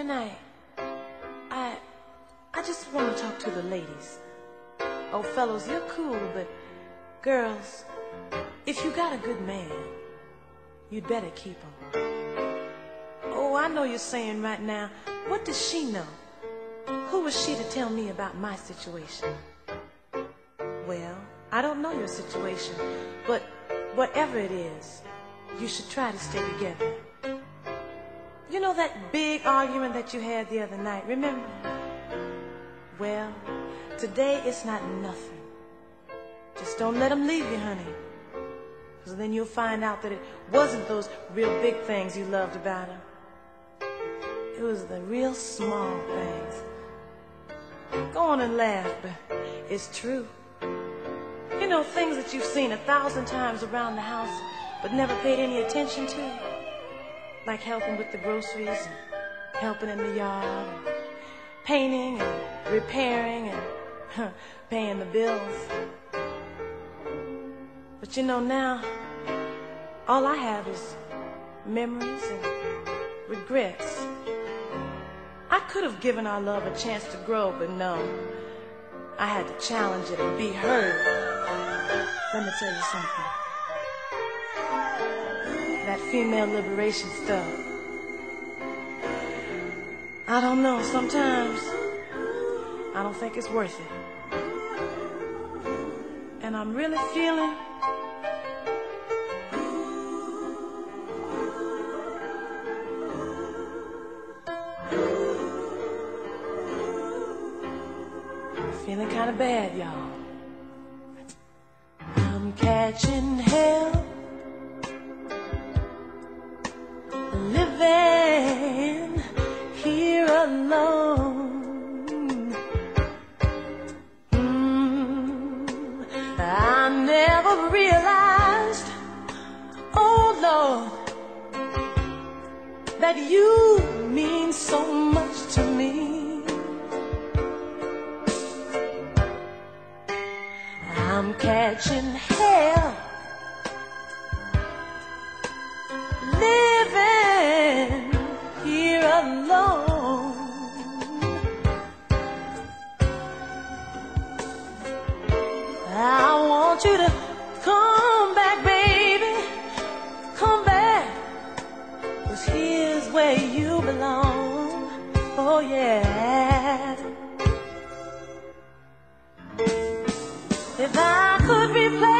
Tonight, I I just want to talk to the ladies. Oh, fellows, you're cool, but girls, if you got a good man, you'd better keep him. Oh, I know you're saying right now, what does she know? Who was she to tell me about my situation? Well, I don't know your situation, but whatever it is, you should try to stay together. Know that big argument that you had the other night, remember? Well, today it's not nothing. Just don't let them leave you, honey. Because then you'll find out that it wasn't those real big things you loved about him. It was the real small things. Go on and laugh, but it's true. You know, things that you've seen a thousand times around the house, but never paid any attention to. Like helping with the groceries and helping in the yard and painting and repairing and paying the bills. But you know now, all I have is memories and regrets. I could have given our love a chance to grow, but no. I had to challenge it and be heard. Let me tell you something. Female liberation stuff. I don't know, sometimes I don't think it's worth it. And I'm really feeling feeling kind of bad, y'all. I'm catching that you mean so much to me. I'm catching hell. Living here alone. I want you to come belong. Oh, yeah. If I could replay,